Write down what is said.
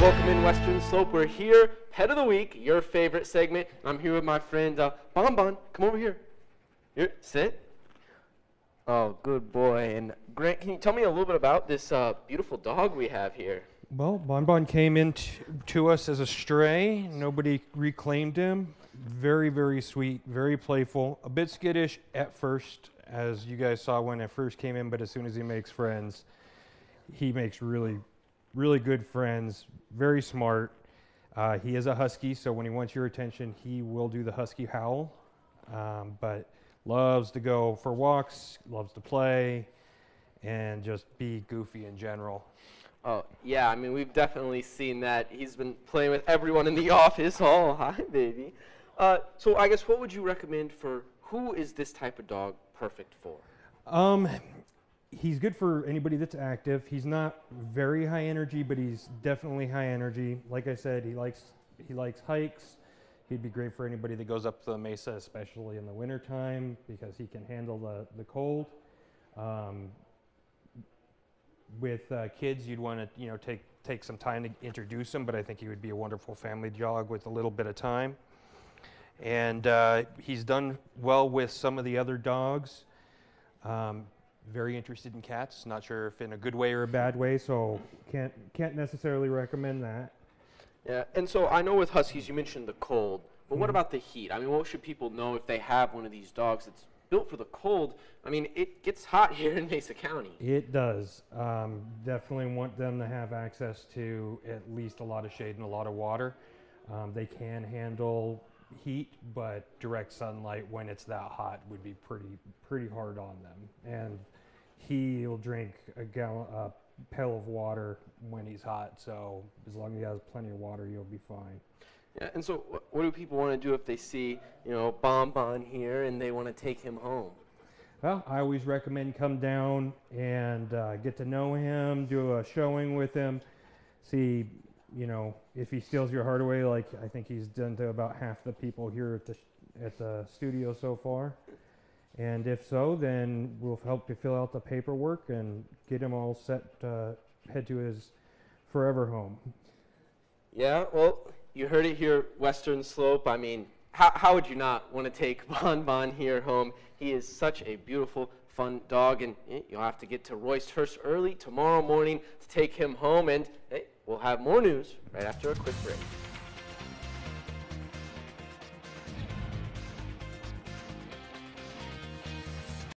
Welcome in Western Slope. We're here, Pet of the Week, your favorite segment. I'm here with my friend uh, BonBon. Come over here. Here, sit. Oh, good boy. And Grant, can you tell me a little bit about this uh, beautiful dog we have here? Well, BonBon came in t- to us as a stray. Nobody reclaimed him. Very, very sweet, very playful. A bit skittish at first, as you guys saw when it first came in, but as soon as he makes friends, he makes really, really good friends. Very smart. Uh, he is a husky, so when he wants your attention, he will do the husky howl. Um, but loves to go for walks, loves to play, and just be goofy in general. Oh, yeah, I mean, we've definitely seen that. He's been playing with everyone in the office. Oh, hi, baby. Uh, so, I guess what would you recommend for who is this type of dog perfect for? Um, he's good for anybody that's active. He's not very high energy, but he's definitely high energy. Like I said, he likes he likes hikes. He'd be great for anybody that goes up the mesa, especially in the wintertime, because he can handle the, the cold. Um, with uh, kids, you'd want to you know take take some time to introduce him, but I think he would be a wonderful family dog with a little bit of time. And uh, he's done well with some of the other dogs. Um, very interested in cats. Not sure if in a good way or a bad way, so can't can't necessarily recommend that. Yeah, and so I know with Huskies you mentioned the cold, but what Mhm. about the heat? I mean, what should people know if they have one of these dogs that's built for the cold? I mean, it gets hot here in Mesa County. It does. Um, definitely want them to have access to at least a lot of shade and a lot of water. Um, they can handle heat, but direct sunlight when it's that hot would be pretty pretty hard on them. And he'll drink a gallon, a pail of water when he's hot. So as long as he has plenty of water, you'll be fine. Yeah, and so wh- what do people want to do if they see, you know, BonBon here and they want to take him home? Well, I always recommend come down and uh, get to know him, do a showing with him, see, you know, if he steals your heart away, like I think he's done to about half the people here at the sh- at the studio so far. And if so, then we'll help you fill out the paperwork and get him all set to head to his forever home. Yeah, well, you heard it here, Western Slope. I mean, how, how would you not want to take BonBon here home? He is such a beautiful, fun dog, and eh, you'll have to get to Roice-Hurst early tomorrow morning to take him home. And hey, we'll have more news right after a quick break.